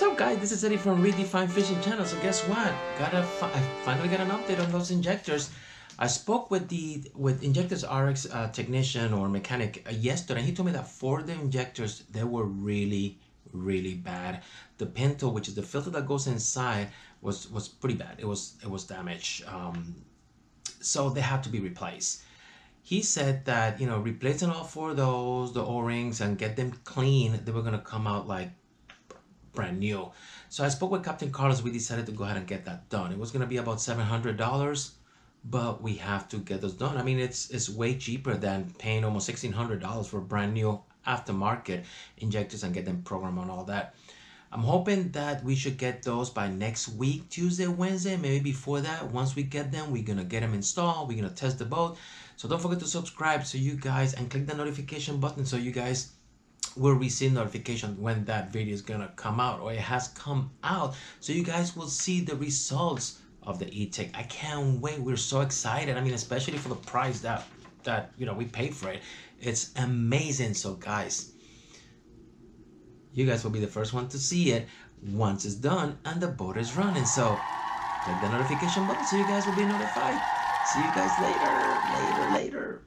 What's up guys, this is Eddie from Redefine Fishing Channel. So guess what? Got finally got an update on those injectors. I spoke with the with Injectors RX uh, technician or mechanic uh, yesterday. He told me that for the injectors, they were really, really bad. The pintle, which is the filter that goes inside, was was pretty bad. It was it was damaged. Um, so they had to be replaced. He said that you know replacing all four of those, the O-rings, and get them clean, they were gonna come out like brand new. So I spoke with Captain Carlos. We decided to go ahead and get that done. It was gonna be about seven hundred dollars but we have to get those done. I mean, it's it's way cheaper than paying almost sixteen hundred dollars for brand new aftermarket injectors and get them programmed on all that. I'm hoping that we should get those by next week, Tuesday, Wednesday, maybe before that. Once we get them, we're gonna get them installed. We're gonna test the boat. So don't forget to subscribe so you guys and click the notification button so you guys will receive notification when that video is gonna come out or it has come out so you guys will see the results of the ETEC. I can't wait. We're so excited. I mean, especially for the price that that you know we paid for it. It's amazing. So guys, you guys will be the first one to see it once it's done and the boat is running. So click the notification button so you guys will be notified. See you guys later, later, later.